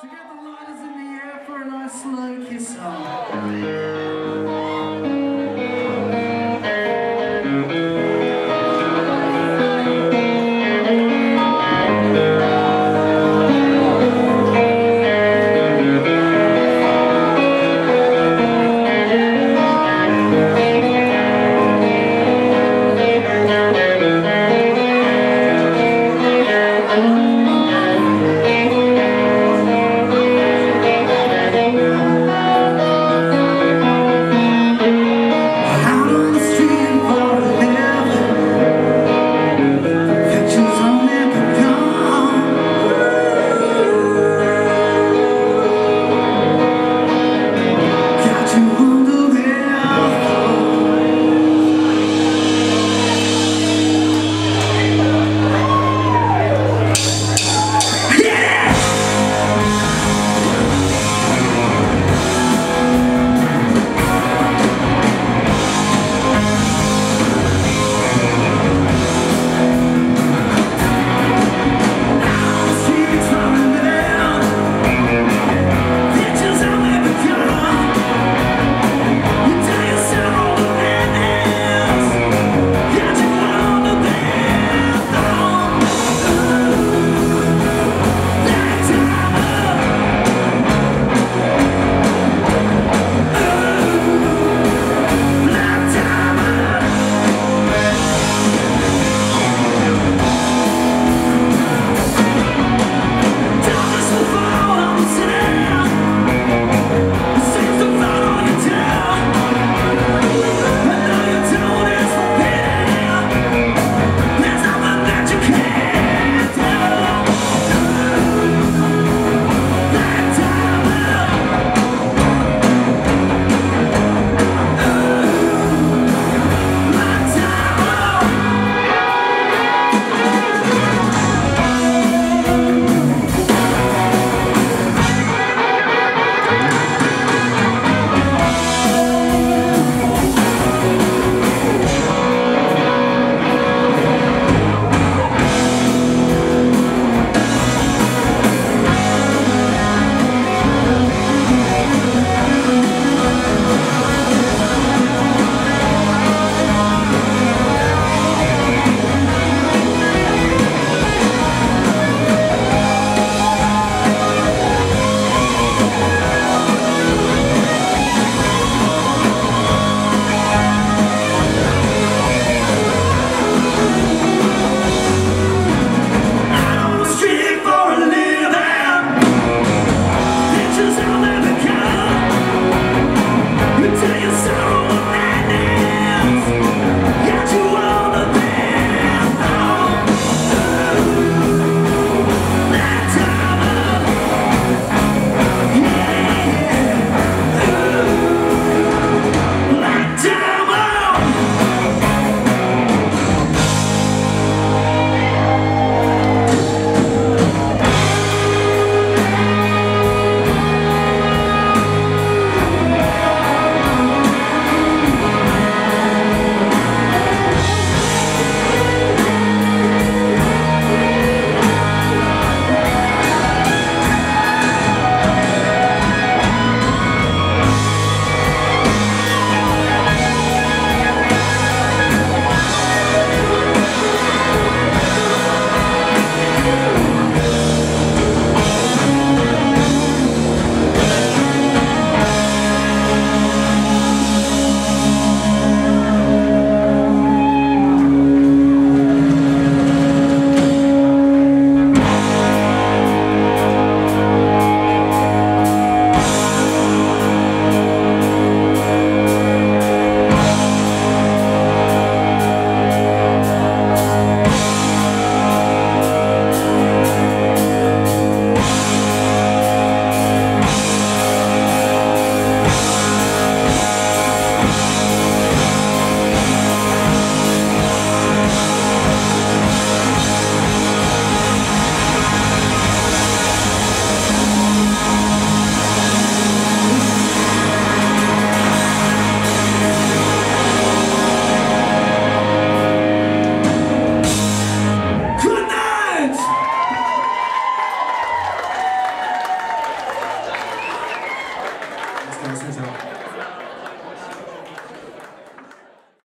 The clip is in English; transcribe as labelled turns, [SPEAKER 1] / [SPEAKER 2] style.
[SPEAKER 1] To get the lighters in the air for a nice slow kiss
[SPEAKER 2] Oh.